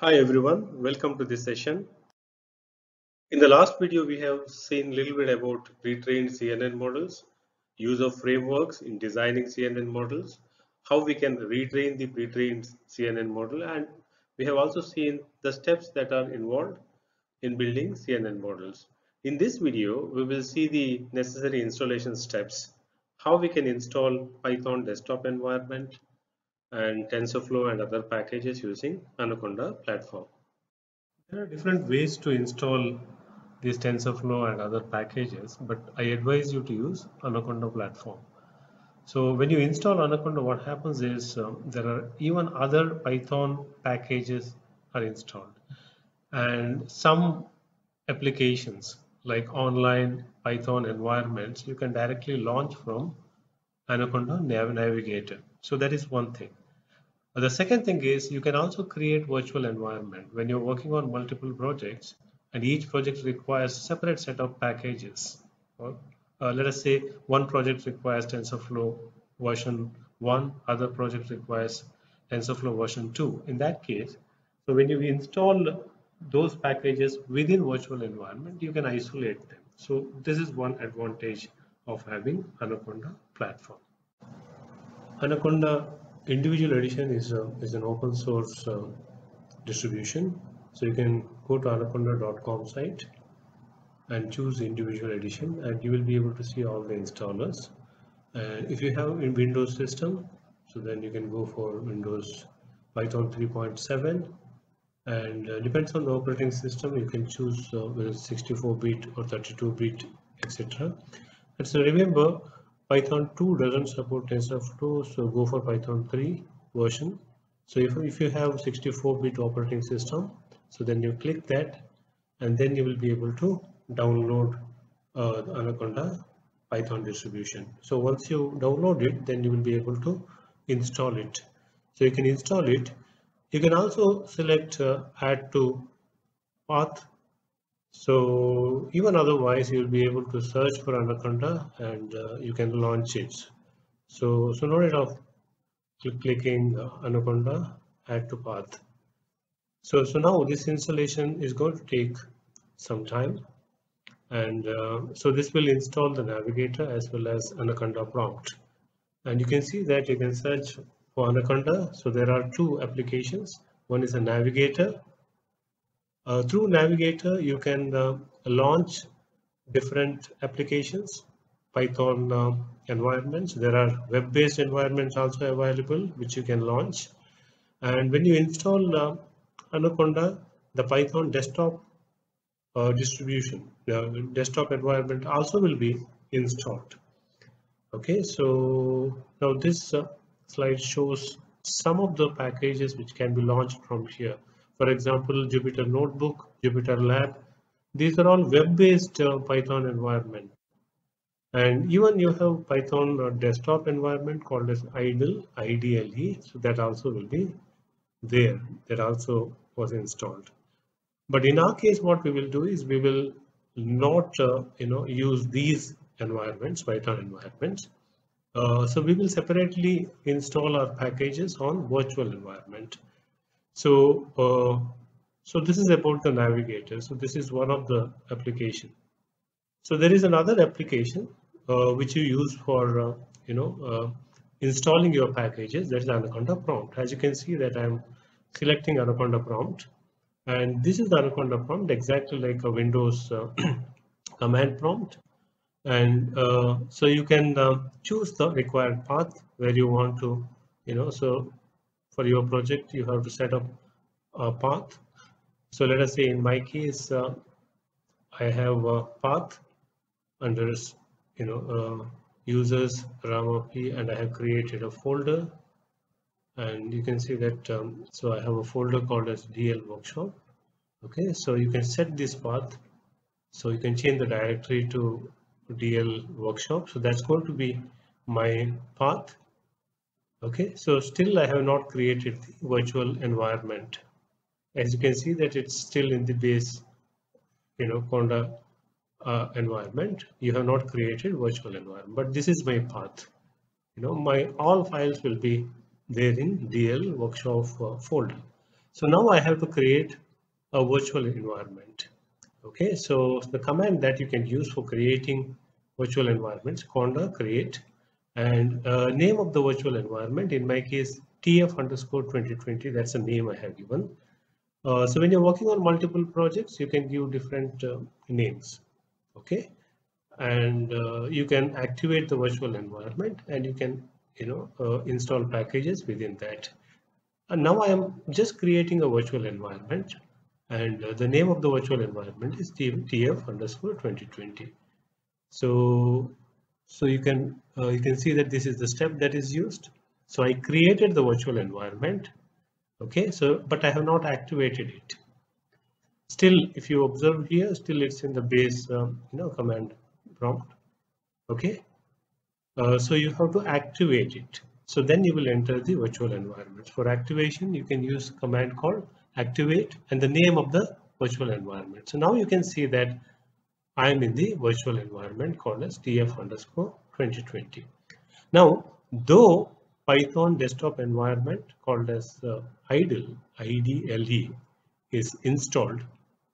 Hi everyone, welcome to this session. In the last video, we have seen a little bit about pre-trained CNN models, use of frameworks in designing CNN models, how we can retrain the pre-trained CNN model, and we have also seen the steps that are involved in building CNN models. In this video, we will see the necessary installation steps, how we can install Python desktop environment, and TensorFlow and other packages using Anaconda platform. There are different ways to install these TensorFlow and other packages, but I advise you to use Anaconda platform. So when you install Anaconda, what happens is um, there are even other Python packages are installed and some applications like online Python environments you can directly launch from Anaconda Nav Navigator. So that is one thing. The second thing is you can also create virtual environment when you're working on multiple projects and each project requires separate set of packages. Uh, let us say one project requires TensorFlow version 1, other project requires TensorFlow version 2. In that case, so when you install those packages within virtual environment, you can isolate them. So this is one advantage of having Anaconda platform. Anaconda individual edition is, uh, is an open source uh, distribution. So you can go to anaconda.com site and choose individual edition and you will be able to see all the installers. And if you have in Windows system, so then you can go for Windows Python 3.7 and uh, depends on the operating system you can choose uh, whether 64 bit or 32 bit etc and so remember Python 2 doesn't support TensorFlow, so go for Python 3 version. So if, if you have 64-bit operating system, so then you click that and then you will be able to download uh, Anaconda Python distribution. So once you download it, then you will be able to install it. So you can install it. You can also select uh, add to path so even otherwise, you'll be able to search for Anaconda and uh, you can launch it. So, so no need of clicking uh, Anaconda, add to path. So, so now this installation is going to take some time. And uh, so this will install the navigator as well as Anaconda prompt. And you can see that you can search for Anaconda. So there are two applications. One is a navigator uh, through Navigator, you can uh, launch different applications, Python uh, environments. There are web-based environments also available, which you can launch. And when you install uh, Anaconda, the Python desktop uh, distribution, the desktop environment also will be installed. Okay, so now this uh, slide shows some of the packages which can be launched from here. For example, Jupyter Notebook, Jupyter Lab. These are all web-based uh, Python environment. And even you have Python uh, desktop environment called as IDLE, IDLE. So that also will be there. That also was installed. But in our case, what we will do is we will not, uh, you know, use these environments, Python environments. Uh, so we will separately install our packages on virtual environment. So, uh, so this is about the navigator. So this is one of the application. So there is another application uh, which you use for, uh, you know, uh, installing your packages. That is Anaconda prompt. As you can see that I'm selecting Anaconda prompt. And this is the Anaconda prompt exactly like a Windows uh, command prompt. And uh, so you can choose the required path where you want to, you know, so for your project you have to set up a path. So let us say in my case uh, I have a path under you know uh, users Ramapi and I have created a folder. And you can see that um, so I have a folder called as DL workshop. Okay so you can set this path. So you can change the directory to DL workshop. So that's going to be my path okay so still I have not created the virtual environment. As you can see that it's still in the base you know Conda uh, environment. You have not created virtual environment but this is my path. You know my all files will be there in DL workshop uh, folder. So now I have to create a virtual environment. Okay, so the command that you can use for creating virtual environments, conda create and uh, name of the virtual environment in my case tf underscore 2020 that's the name I have given. Uh, so when you're working on multiple projects you can give different uh, names okay? And uh, you can activate the virtual environment and you can you know uh, install packages within that. And now I am just creating a virtual environment and uh, the name of the virtual environment is tf underscore 2020 so so you can uh, you can see that this is the step that is used. So I created the virtual environment. Okay so but I have not activated it. Still if you observe here still it's in the base um, you know command prompt. Okay uh, so you have to activate it. So then you will enter the virtual environment. For activation you can use command called activate and the name of the virtual environment. So now you can see that I am in the virtual environment called as tf underscore 2020 now though Python desktop environment called as uh, idle IDLE is installed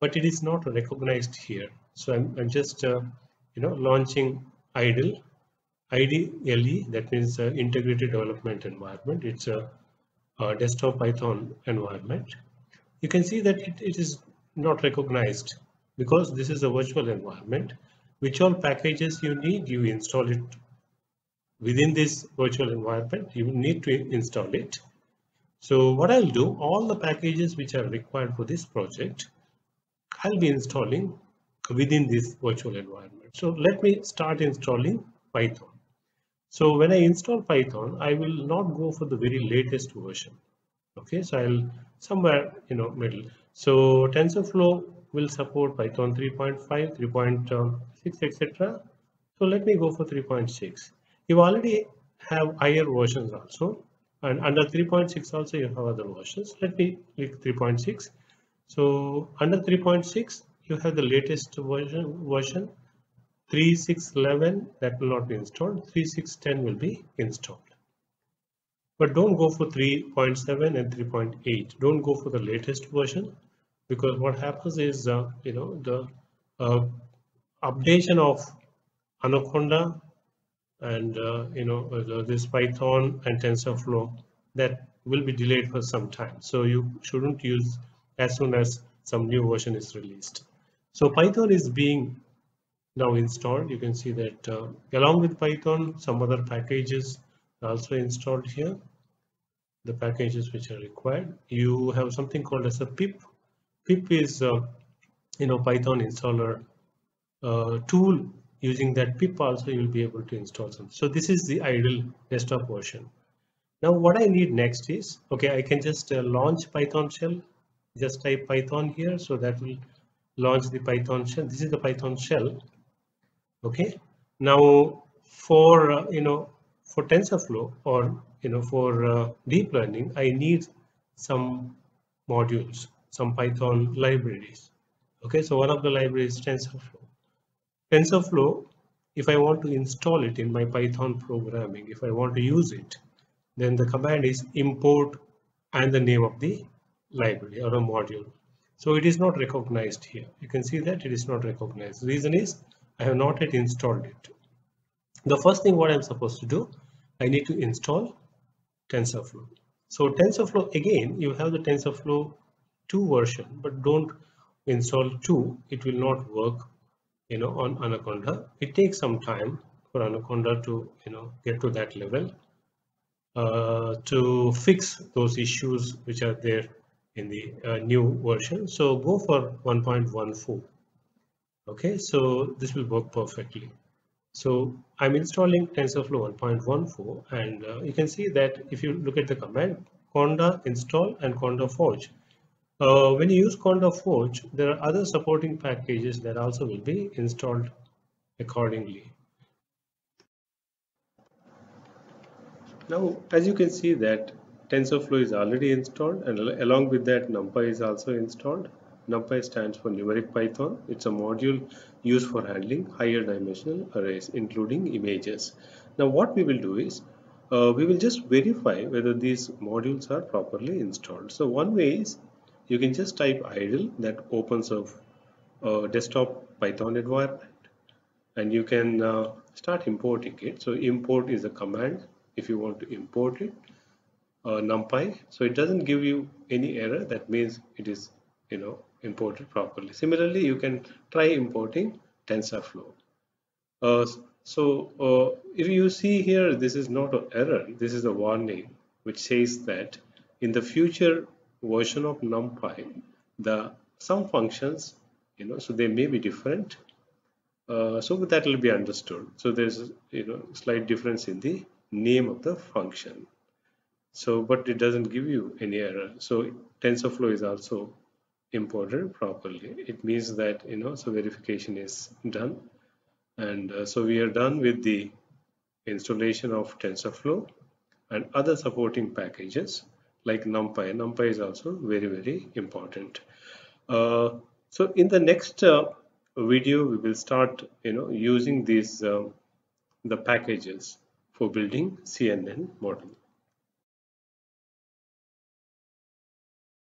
but it is not recognized here. So I'm, I'm just uh, you know launching idle IDLE that means uh, integrated development environment. It's a, a, desktop Python environment. You can see that it, it is not recognized because this is a virtual environment which all packages you need you install it. Within this virtual environment you need to install it. So what I'll do all the packages which are required for this project I'll be installing within this virtual environment. So let me start installing Python. So when I install Python I will not go for the very latest version. Okay so I'll somewhere you know middle. So TensorFlow will support Python 3.5 3.6 etc so let me go for 3.6 you already have higher versions also and under 3.6 also you have other versions. Let me click 3.6 so under 3.6 you have the latest version version 3611 that will not be installed. 3610 will be installed. But don't go for 3.7 and 3.8 don't go for the latest version because what happens is uh, you know the uh, updation of anaconda and uh, you know uh, this python and tensorflow that will be delayed for some time. So you shouldn't use as soon as some new version is released. So python is being now installed. You can see that uh, along with python some other packages are also installed here. The packages which are required. You have something called as a pip pip is uh, you know python installer uh, tool. Using that pip also you'll be able to install some. So this is the idle desktop version. Now what i need next is okay i can just uh, launch python shell. Just type python here so that will launch the python shell. This is the python shell. Okay. Now for uh, you know for tensorflow or you know for uh, deep learning i need some modules some python libraries okay so one of the libraries tensorflow TensorFlow, if I want to install it in my Python programming, if I want to use it, then the command is import and the name of the library or a module. So it is not recognized here. You can see that it is not recognized. The reason is I have not yet installed it. The first thing what I'm supposed to do, I need to install TensorFlow. So TensorFlow again, you have the TensorFlow 2 version, but don't install 2. It will not work you know on anaconda. It takes some time for anaconda to you know get to that level uh, to fix those issues which are there in the uh, new version. So go for 1.14 okay so this will work perfectly. So i'm installing tensorflow 1.14 and uh, you can see that if you look at the command conda install and conda forge uh, when you use Conda Forge, there are other supporting packages that also will be installed accordingly. Now, as you can see that TensorFlow is already installed and along with that NumPy is also installed. NumPy stands for Numeric Python. It's a module used for handling higher dimensional arrays including images. Now what we will do is uh, we will just verify whether these modules are properly installed. So one way is you can just type idle that opens a, desktop Python environment. And you can uh, start importing it. So import is a command if you want to import it uh, numpy. So it doesn't give you any error. That means it is you know imported properly. Similarly you can try importing TensorFlow. Uh, so uh, if you see here this is not an error. This is a warning which says that in the future version of numpy the some functions you know so they may be different. Uh, so that will be understood. So there's you know slight difference in the name of the function. So but it doesn't give you any error. So TensorFlow is also imported properly. It means that you know so verification is done. And uh, so we are done with the installation of TensorFlow and other supporting packages like NumPy. NumPy is also very very important. Uh, so in the next uh, video we will start you know using these uh, the packages for building CNN model.